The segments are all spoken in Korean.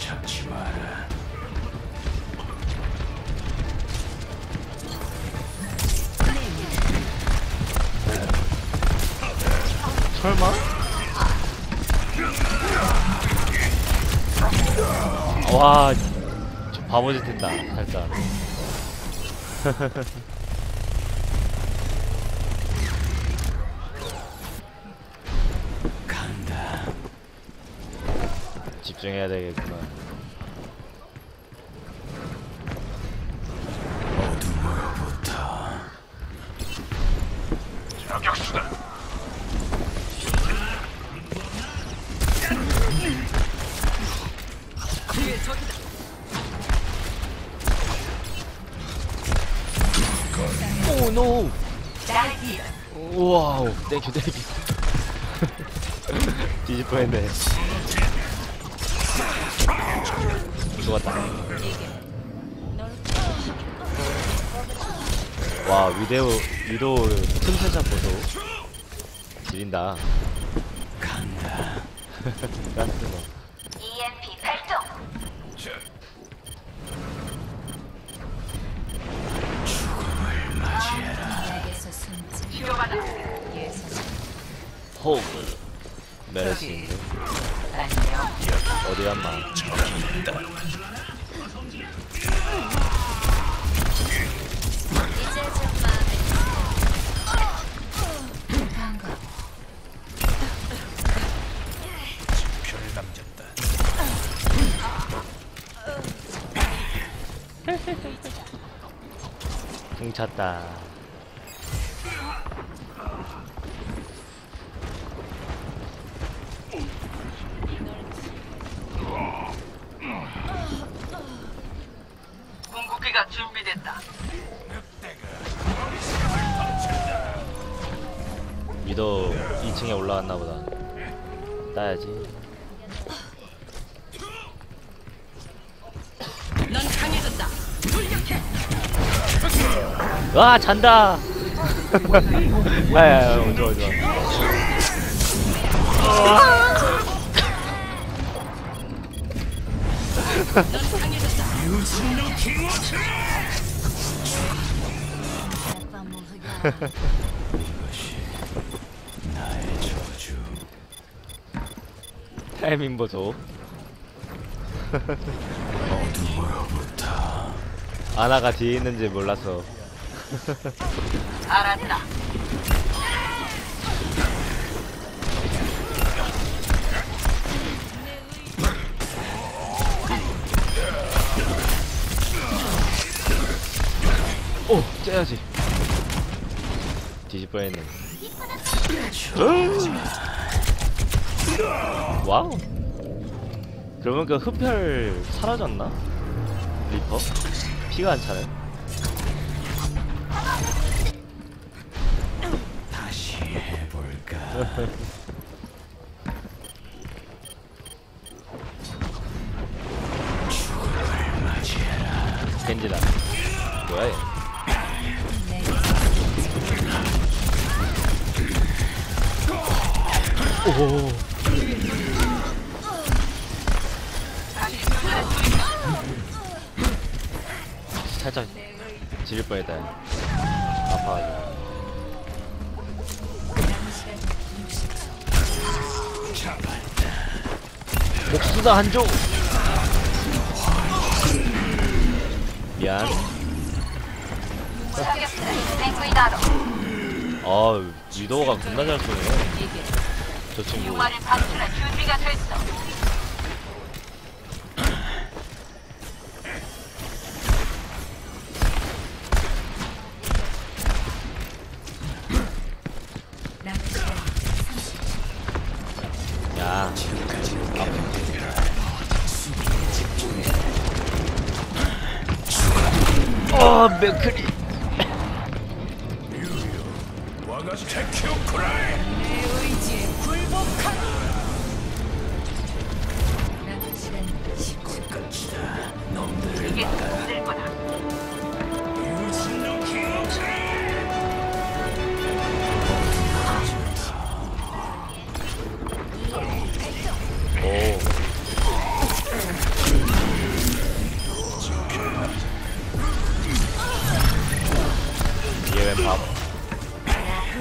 잡지 마라. 설마? 와, 저 바보짓 했다, 살짝. 집중해야 되겠구나. 어둠으로부터. 오, 노! 와우, 땡큐, 땡큐. 뒤질 뻔했네. 죽었다. 와, 위대우, 위도 틈새샷 보소. 지린다. 간다. 뭐. EMP 발동. 죽음을 맞이해라. 치료받아. 호그. 안녕. 어디 갔나? 이제 좀 마음에 표를 남겼다. 위도 2층에 올라왔나 보다. 따야지. 넌 강해졌다. 와 잔다. 야야야 어, 좋아 좋아. pas mon regard. 나의 저주. 타이밍 보소. 어둠으로부터 아나가 뒤에 있는지 몰라서. 알았다. 오 째야지. 뒤질 뻔했네. 와우. 그러면 그 흡혈 사라졌나? 리퍼? 피가 안 차네. 다시 해볼까? 죽음을 맞이해라. 겐지다. 뭐야 얘? 오. 살짝 지릴 뻔했다. 얘. 아파가지고. 목수다 한조. 미안. 아, 위도가 겁나 잘 쏘네. 저 친구. 방출할 준비가 됐어. 야, 지금까지 어, 맥크리.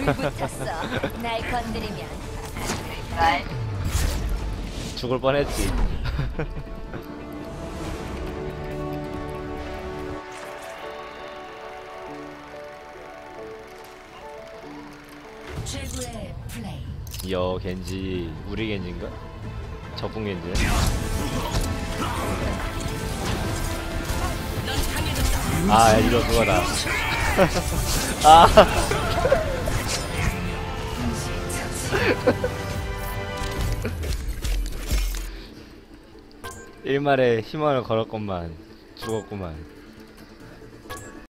물 붙였어. 날 건드리면 날 죽을 뻔했지. 이어 겐지 우리 겐지인가? 적군 겐지. 아 이거 그거다. 아. 일말에 희망을 걸었건만 죽었구만.